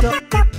jump, jump, jump.